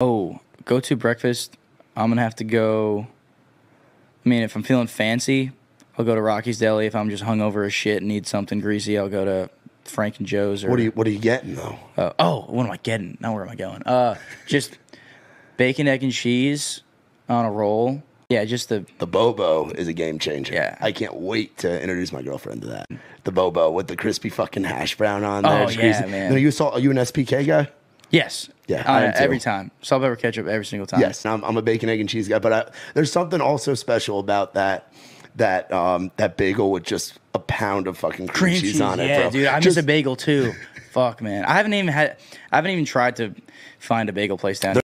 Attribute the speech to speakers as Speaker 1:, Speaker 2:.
Speaker 1: Oh, go to breakfast. I'm gonna have to go. I mean, if I'm feeling fancy, I'll go to Rocky's Deli. If I'm just hungover as shit and need something greasy, I'll go to Frank and Joe's. Or
Speaker 2: What are you What are you getting though?
Speaker 1: Uh, oh, what am I getting? Now where am I going? Uh, just bacon, egg, and cheese on a roll. Yeah, just the
Speaker 2: The Bobo is a game changer.
Speaker 1: Yeah.
Speaker 2: I can't wait to introduce my girlfriend to that. The Bobo with the crispy fucking hash brown on there.
Speaker 1: Oh,
Speaker 2: It's
Speaker 1: yeah, man.
Speaker 2: No, you saw. Are you an SPK guy?
Speaker 1: Yes,
Speaker 2: Yeah,
Speaker 1: Uh,
Speaker 2: I am too.
Speaker 1: every time salt, pepper, ketchup every single time.
Speaker 2: Yes, I'm, I'm a bacon, egg, and cheese guy. But I, there's something also special about that that um that bagel with just a pound of fucking
Speaker 1: cream,
Speaker 2: cheese,
Speaker 1: cheese.
Speaker 2: on it,
Speaker 1: yeah,
Speaker 2: bro.
Speaker 1: dude, I miss
Speaker 2: Just-
Speaker 1: a bagel too. Fuck, man, I haven't even had. I haven't even tried to find a bagel place down.